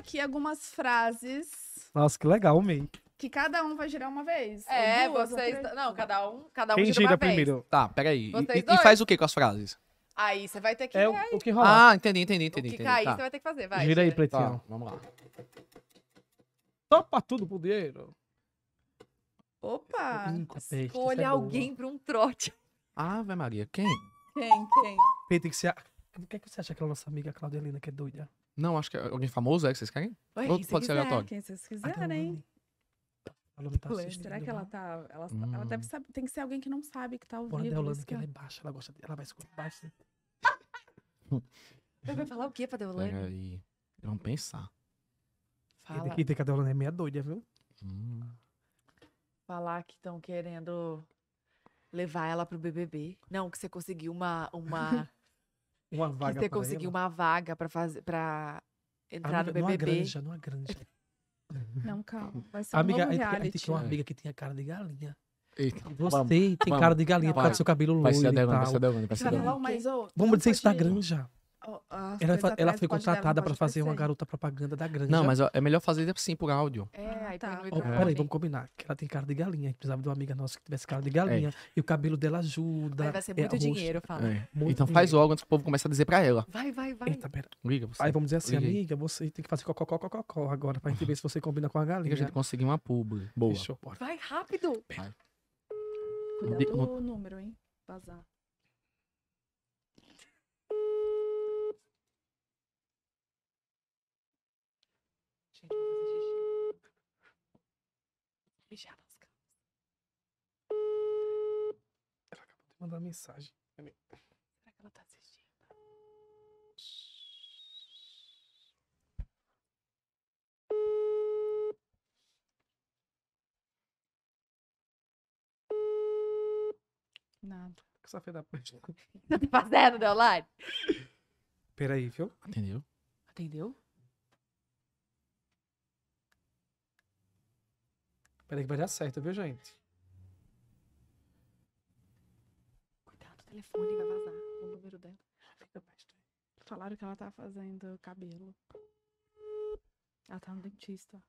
aqui algumas frases Nossa, que legal, May. que cada um vai girar uma vez. É, duas, vocês. Não, cada um, cada um Quem gira gira uma vez. primeiro? Tá, peraí. E, e- faz o que com as frases? Aí você vai ter que. É o, o que rolar. Ah, entendi, entendi, o entendi. que entendi. cair, tá. você vai ter que fazer. Vai. Gira aí, gira. pretinho. Tá, vamos lá. Topa tudo por dinheiro. Opa! Eita, Escolha é boa. alguém pra um trote. Ave Maria, quem? Quem, quem? Pei, tem que ser. a- O que, é que você acha que a nossa amiga Claudelina, que é doida? Não, acho que é alguém famoso, é que vocês querem? Ué, Ou você pode ser quiser. aleatório? Quem vocês A quiserem. Deolane. A Deolane tá assistindo, Será que ela né? tá. Ela, Hum. ela deve saber. Tem que ser alguém que não sabe que tá ao Bora isso que ela é- baixa, ela gosta. Ela vai escutar baixo. Vai vai falar o quê pra Deolane? Peraí. Vamos pensar. Fala, Tem que ter que a Deolane é meia doida, viu? Hum. falar que estão querendo levar ela pro BBB. Não, que você conseguiu uma. uma Uma que vaga você pra conseguiu uma vaga pra, fazer, pra entrar Amiga, no Numa BBB. granja, numa granja. Não, calma. Vai ser um Amiga, novo aí, tem- aí reality. tinha uma amiga que tinha cara de galinha. Eita. Você Vamos. tem vamos. cara de galinha por causa Vai. do seu cabelo Vai loiro ser a e Delane, vai ser a. Delane, vai ser a Vai ô, Vamos dizer isso da granja. Ela, ela foi contratada pode fazer uma garota propaganda da granja. Não, mas ó, é melhor fazer assim por áudio. É, Ah, aí tá. microfone. peraí, vamos combinar. Que ela tem cara de galinha. A gente precisava de uma amiga nossa que tivesse cara de galinha. E o cabelo dela ajuda. Aí vai ser é muito roxo. dinheiro, fala. É. Muito Então faz logo antes que o povo comece a dizer pra ela. Vai, vai, vai. Eita, pera. Liga você. Aí vamos dizer assim, Liga amiga, você tem que fazer cocó, cocó, cocó agora pra gente ver se você combina com a Liga galinha. a gente conseguir uma publi. Boa. Fechou, bora. Vai rápido. Cuidado De- do número, hein? Vazar. Gente, vou fazer xixi. Mijar nas calças. Mandar mensagem. Será que ela tá assistindo? Nada. Que essa filha da peste. Você tá fazendo, Deolane? Peraí, viu? Entendeu? Atendeu? Peraí que vai dar certo, viu, gente? Cuidado, o telefone vai vazar. O número dela. Falaram que ela tá fazendo cabelo. Ela tá no dentista.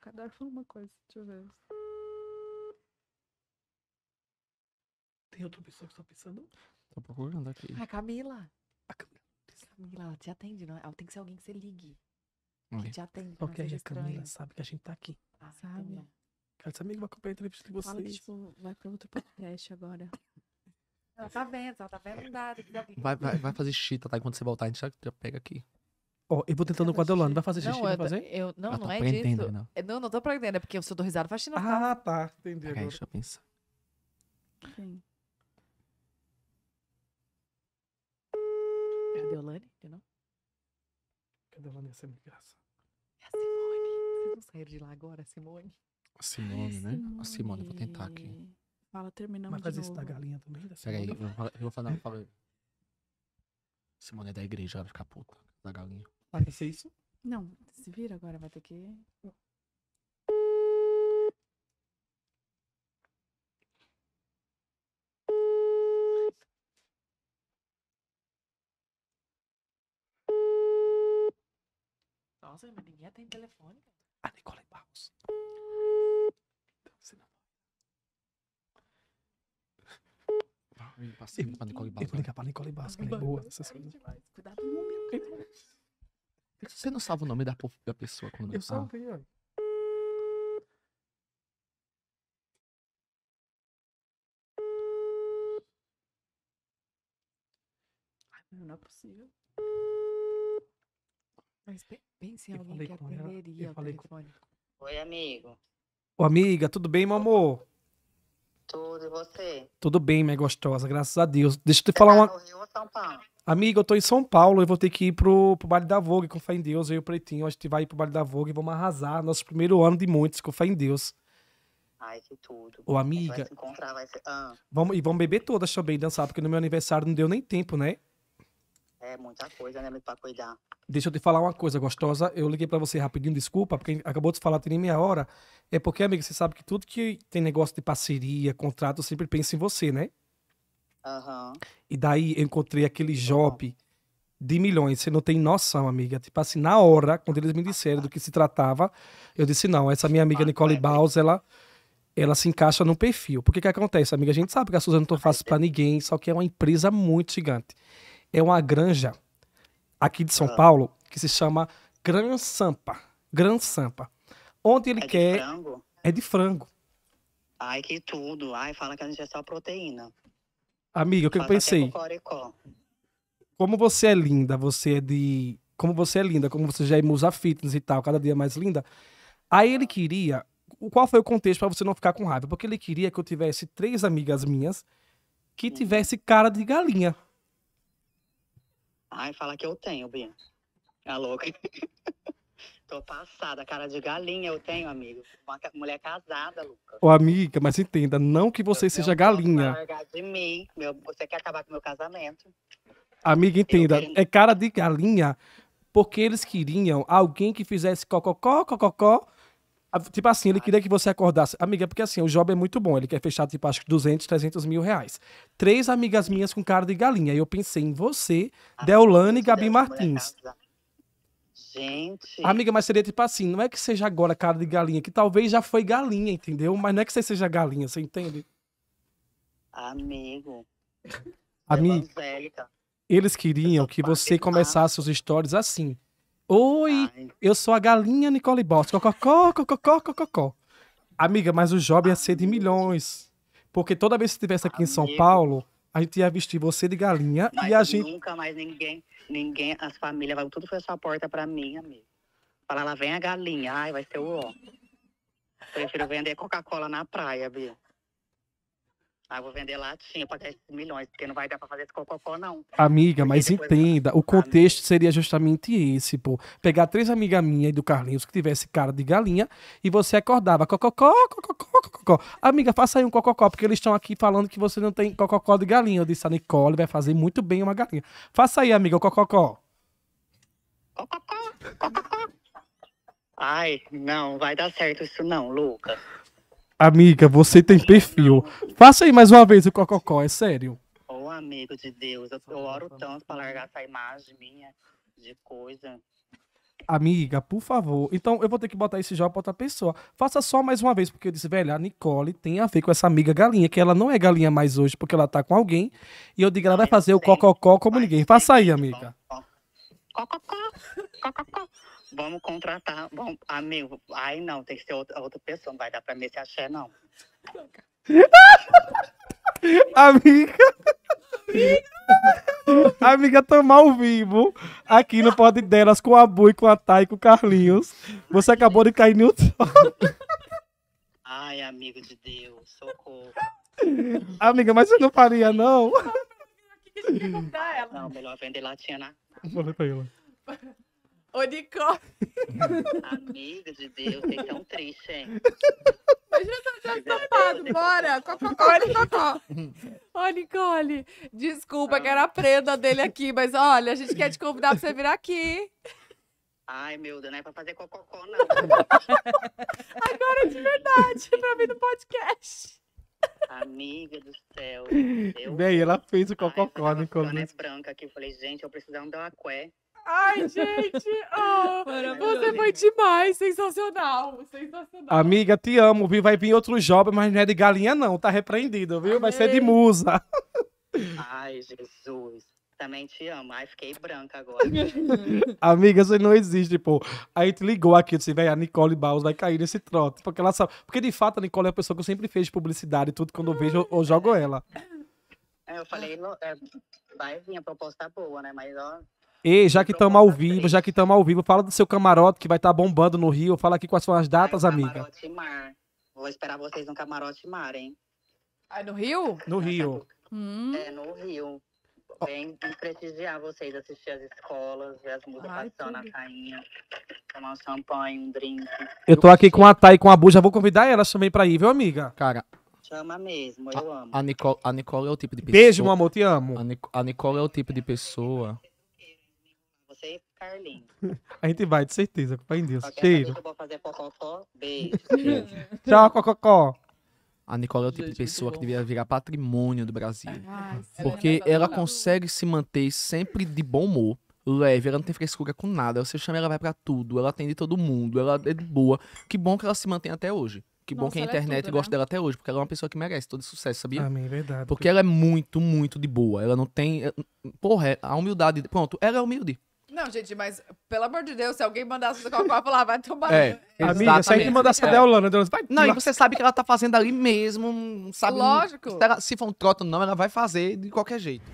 Cada hora falou uma coisa. Deixa eu ver. Tem outra pessoa que está pensando? Tô procurando aqui. Ah, Camila. A Camila. Camila, ela te atende, não é? Ela tem que ser alguém que você ligue. Que te atende. Ok, seja a Camila sabe que a gente tá aqui. Ah, Sabe? então. Quero saber que vai acompanhar a entrevista de Fala que, vocês. tipo, vai pra outro podcast agora. Ela tá vendo, ela tá vendo, alguém que- Vai, vai, vai fazer xixi, tá? Enquanto você voltar, a gente já, já pega aqui. Ó, eu vou tentando com a Deolane. Vai fazer xixi? Não, Vai eu, fazer? eu, não, Ela não tá é disso. não. É, Não, não tô aprendendo, é porque eu sou do risado faxina. Ah, tá. Entendi agora. deixa eu pensar. Sim. É a Deolane? de a Deolane ia ser muito engraçada. É a Simone. Vocês não saíram de lá agora, Simone? A Simone, né? A Simone, vou tentar aqui. Fala, terminamos Mas de fazer isso novo. da galinha também? da Peraí, Simone? eu vou falar. Eu vou falar, fala- Simone é da igreja, ela vai ficar puta. Da galinha. Ah, vai ser isso? Não, se vira agora, vai ter que... Nossa, mas ninguém atende telefone. cara. A Nicole Barros. Então, se não- Vai, passei Eu, pra Nicole eu Barros. vou ligar pra Nicole que ela é boa. Essas coisas. Cuidado número. Você não salva o nome da, da pessoa quando Eu Ah, salvei, ó. Não é possível. Mas pe- pense em Eu alguém que atenderia eu o telefone. Oi, amigo. Ô, amiga, tudo bem, meu amor? Tudo e você? Tudo bem, minha gostosa, graças a Deus. Deixa eu te Você falar tá uma. Rio ou São Paulo? Amiga, eu tô em São Paulo, eu vou ter que ir pro, pro baile da Vogue, com fé em Deus. Eu e o Pretinho, a gente vai ir pro baile da Vogue e vamos arrasar. Nosso primeiro ano de muitos, com fé em Deus. Ai, que tudo. Ô, amiga, vai se encontrar, vai ser... Ah, vamos, e vamos beber todas também, dançar, porque no meu aniversário não deu nem tempo, né? É muita coisa, né, pra cuidar. Deixa eu te falar uma coisa, gostosa. Eu liguei pra você rapidinho, desculpa, porque acabou de falar, tem nem meia hora. É porque, amiga, você sabe que tudo que tem negócio de parceria, contrato, eu sempre penso em você, né? Aham. E daí eu encontrei aquele job de milhões. Você não tem noção, amiga. Tipo assim, na hora, quando eles me disseram do que se tratava, eu disse, não, essa minha amiga Nicole Baus, ela, ela se encaixa no perfil. Porque que acontece, amiga? A gente sabe que a Suzana não faz pra ninguém, só que é uma empresa muito gigante. É uma granja aqui de São Ah. Paulo que se chama Gran Sampa. Gran Sampa. Onde ele É de quer frango? é de frango. Ai, que tudo. Ai, fala que a gente é só proteína. Amiga, o que eu é pensei? como você é linda, você é de. Como você é linda, como você já é musa fitness e tal, cada dia mais linda. Aí ele queria. Qual foi o contexto pra você não ficar com raiva? Porque ele queria que eu tivesse três amigas minhas que tivesse cara de galinha. Ai, fala que eu tenho, Bia. É louca. Tô passada, cara de galinha eu tenho, amigo. Uma mulher casada, Luca. Ô, amiga, mas entenda, não que você Eu seja galinha. de mim. Meu, você quer acabar com meu casamento? Amiga, entenda, é cara de galinha porque eles queriam alguém que fizesse cococó, cococó. Tipo assim, ele queria que você acordasse. Amiga, porque assim, o job é muito bom. Ele quer fechar, tipo, acho que 200, 300 mil reais. Três amigas minhas com cara de galinha. E eu pensei em você, Deolane e Gabi Martins. Gente. Amiga, mas seria tipo assim, não é que seja agora cara de galinha, que talvez já foi galinha, entendeu? Mas não é que você seja galinha, você entende? Amigo. Amiga, Evangélica. eles queriam que você começasse os stories assim. Oi, Ai, Eu sou a galinha Nicole Boss. Cococó, cococó, cococó. Amiga, mas o job ia ser de milhões. Porque toda vez que estivesse aqui em São Amigo. Paulo, a gente ia vestir você de galinha mas e a gente. nunca mais ninguém, ninguém, as famílias, vai tudo fechar a porta pra mim, amigo. Fala, lá vem a galinha. Ai, vai ser o ó. Prefiro vender Coca-Cola na praia, Bia. Eu vou vender latinha pra ter esses milhões, porque não vai dar pra fazer esse cococó, não. Amiga, Porque mas entenda, o contexto seria justamente esse, pô. Pegar três amigas minhas e do Carlinhos que tivesse cara de galinha e você acordava cococó, cococó, cococó. Amiga, faça aí um cococó, porque eles estão aqui falando que você não tem cococó de galinha. Eu disse, a Nicole vai fazer muito bem uma galinha. Faça aí, amiga, o cococó. Cococó, cococó. Ai, não, vai dar certo isso não, Lucas. Amiga, você tem perfil. Faça aí mais uma vez o cococó, é sério. Ô, amigo de Deus, eu, eu oro tanto pra largar essa imagem minha de coisa. Amiga, por favor. Então eu vou ter que botar esse jogo pra outra pessoa. Faça só mais uma vez, porque eu disse, velho, a Nicole tem a ver com essa amiga galinha, que ela não é galinha mais hoje, porque ela tá com alguém. E eu digo, ela vai Ai, fazer o cococó como ninguém. Faça aí, amiga. Cococó, cococó. Vamos contratar. Vamos, amigo, ai não, tem que ser outra, outra pessoa. Não vai dar pra mim esse axé, não. Amiga. Amiga, tamo ao vivo aqui no Pod Delas com a Bu e com a Thay e com o Carlinhos. Você acabou de cair no. Ai, amigo de Deus, socorro. Amiga, mas você não faria, não? Não, melhor vender latinha na Falei pra ela. Ô, Nicole. amiga de Deus, tem tão triste, hein? Safado, bora. Cococó, cococó. Ô, Nicole, desculpa que era a prenda dele aqui, mas olha, a gente quer te convidar pra você vir aqui. Ai, meu Deus, não é pra fazer cococó, não. Agora de verdade, pra vir no podcast. Amiga do céu. Eu... Bem, ela fez o cococó, Nicole. cana é branca aqui. Eu falei, gente, eu preciso dar um aqué. Ai, gente. oh, você foi demais. Sensacional. Sensacional. Amiga, te amo, viu? Vai vir outro job, mas não é de galinha, não. Tá repreendido, viu? Vai ser de musa. Ai, Jesus. Também te amo. Ai, fiquei branca agora. Amiga, você não existe, pô. A gente ligou aqui, eu disse, velho, a Nicole Baus vai cair nesse trote. Porque ela sabe. Porque de fato a Nicole é uma pessoa que eu sempre fiz publicidade e tudo. Quando eu vejo, eu, eu jogo ela. Aí eu falei, "Não, é, vai vir a proposta boa, né? Mas, ó, E já que estamos ao vivo, já que estamos ao vivo, fala do seu camarote que vai estar bombando no Rio. Fala aqui quais são as datas, ai, amiga. Camarote Mar. Vou esperar vocês no Camarote Mar, hein? Ai, no Rio? No Rio. Hum. É, no Rio. Vem prestigiar vocês, assistir as escolas, ver as músicas Ai, passando, tudo. a cainha, tomar um champanhe, um drink. Eu tô aqui com a Thay e com a Bu, já vou convidar elas também pra ir, viu, amiga? Cara, Chama mesmo, eu amo. a Nicole, a Nicole é o tipo de pessoa. Beijo, meu amor, te amo. A, Nic- a Nicole é o tipo de pessoa. Carlinhos. A gente vai, de certeza, com fé em Deus. Cheiro. coisa que eu vou fazer cococó, beijo. Tchau, Cococó. A Nicole é o tipo de pessoa que bom. devia virar patrimônio do Brasil. Ai, Porque ela sensacional. consegue se manter sempre de bom humor. leve, ela não tem frescura com nada. Você chama, ela vai pra tudo. Ela atende todo mundo, ela é de boa. Que bom que ela se mantém até hoje. Que bom Nossa, que a ela é internet tudo, gosta né? dela até hoje, porque ela é uma pessoa que merece todo sucesso, sabia? Amém, verdade. Porque ela é muito, muito de boa. Ela não tem. é, Porra, é- a humildade. Pronto, ela é humilde. Não, gente, mas pelo amor de Deus, se alguém mandasse você Coca-Cola, falar, vai tomar. É, Amiga, se a gente exatamente. mandasse até a Holanda, Deus vai. Não, e você sabe que ela tá fazendo ali mesmo, sabe? Lógico. Se, ela- se for um troto ou não, ela vai fazer de qualquer jeito.